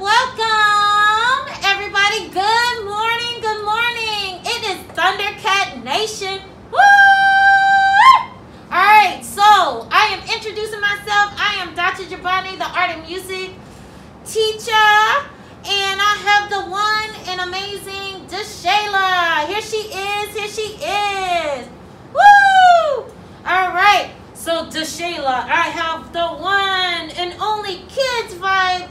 welcome, welcome, everybody. Good morning, good morning. It is Thundercat Nation. Woo! All right, so I am introducing myself. I am Dr. Giovanni, the art and music teacher, and I have the one and amazing DeShayla. Here she is, here she is. Woo! All right. So, DeShayla, I have the one and only kids vibe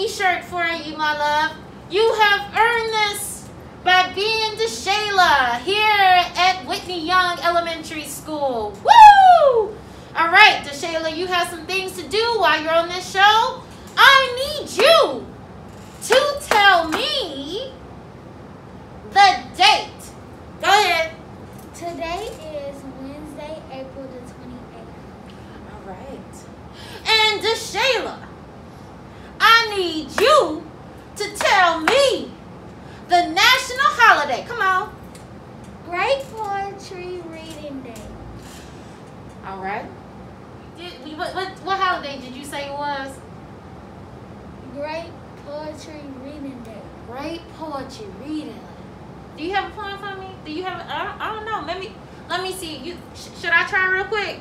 T-shirt for you, my love. You have earned this by being Deshayla here at Whitney Young Elementary School. Woo! All right, Deshayla, you have some things to do while you're on this show. I need you to tell me the date. Go ahead. Today is Wednesday, April the 28th. All right. And Deshayla, I need you to tell me the national holiday. Come on. Great Poetry Reading Day. All right. Did, what, what, what holiday did you say it was? Great Poetry Reading Day. Great poetry reading. Do you have a poem for me? Do you have? I don't, I don't know. Let me let me see. You sh- should I try real quick?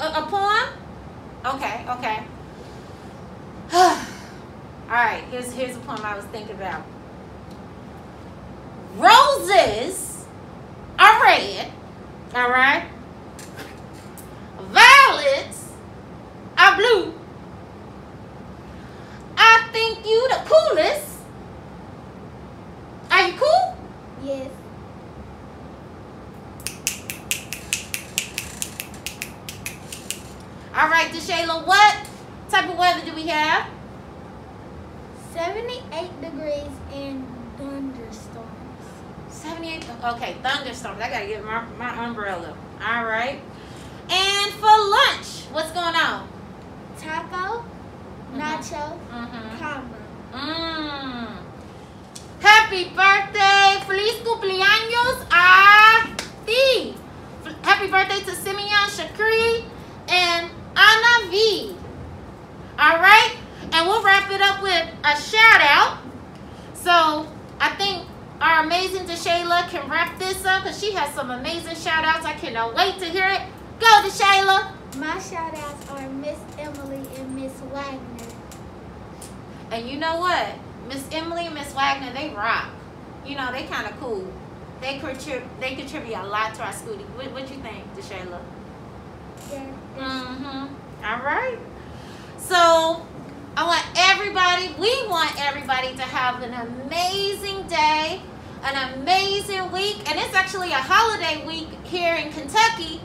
A, a poem? Okay. Okay. All right. Here's here's a poem I was thinking about. Roses are red. All right. Violets are blue. I think you the coolest. Are you cool? Yes. All right, Deshayla, what type of weather do we have? 78 degrees and thunderstorms. 78. Okay, thunderstorms. I gotta get my, my umbrella. All right. And for lunch, what's going on? Taco, nacho, Mm-hmm. combo. Up with a shout out. So I think our amazing Deshayla can wrap this up because she has some amazing shout outs. I cannot wait to hear it. Go, Deshayla. My shout outs are Miss Emily and Miss Wagner. And you know what? Miss Emily and Miss Wagner, they rock. You know, they kind of cool. They contribute, they contribute a lot to our school. What, what you think, Deshayla? Yeah. Mm-hmm. All right. Everybody, we want everybody to have an amazing day, an amazing week, and it's actually a holiday week here in Kentucky.